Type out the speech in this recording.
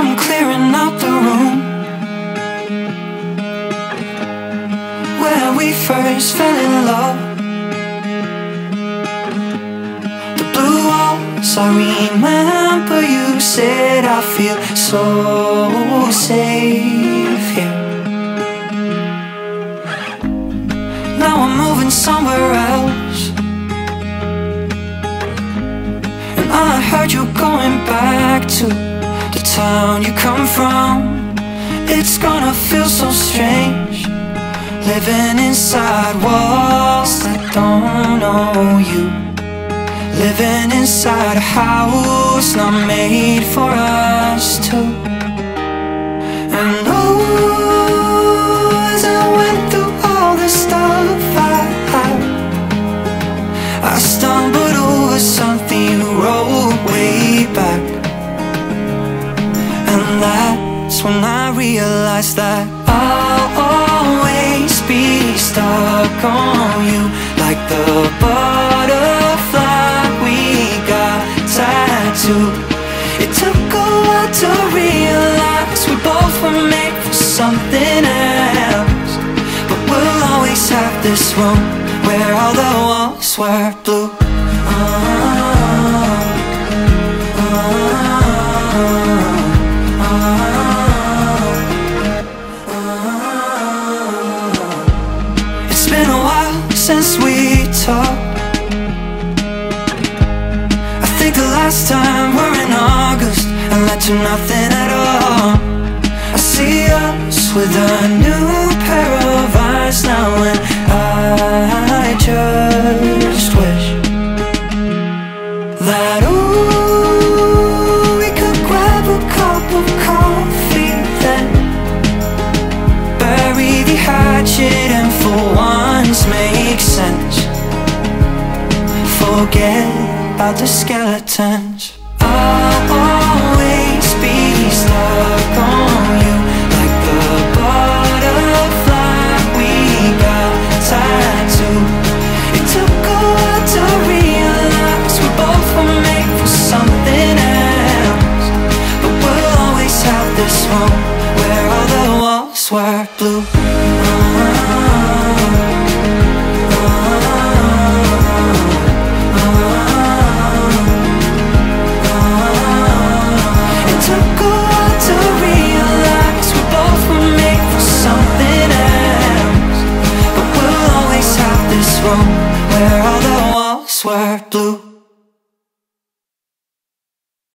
I'm clearing out the room. Where we first fell in love. The blue walls, I remember you said I feel so safe here. Now I'm moving somewhere else. And I heard you going back to town you come from. It's gonna feel so strange Living inside walls that don't know you. Living inside a house not made for us two that's when I realized that I'll always be stuck on you. Like the butterfly we got tattooed. It took a while to realize we both were made for something else. But we'll always have this room where all the walls were blue. Uh, since we talked. I think the last time we're in August And led to nothing at all. I see us with a new pair of eyes now And I just wish That ooh, we could grab a cup of coffee then. Bury the hatchet and for once make sense. Forget about the skeletons. I'll always be stuck on you Like the butterfly we got tattooed It took a while to realize we both were made for something else. But we'll always have this home Where all the walls were blue where all the walls? Were blue